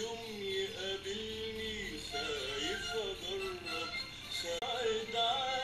يوم يقابلني خايف اجرب ساعد على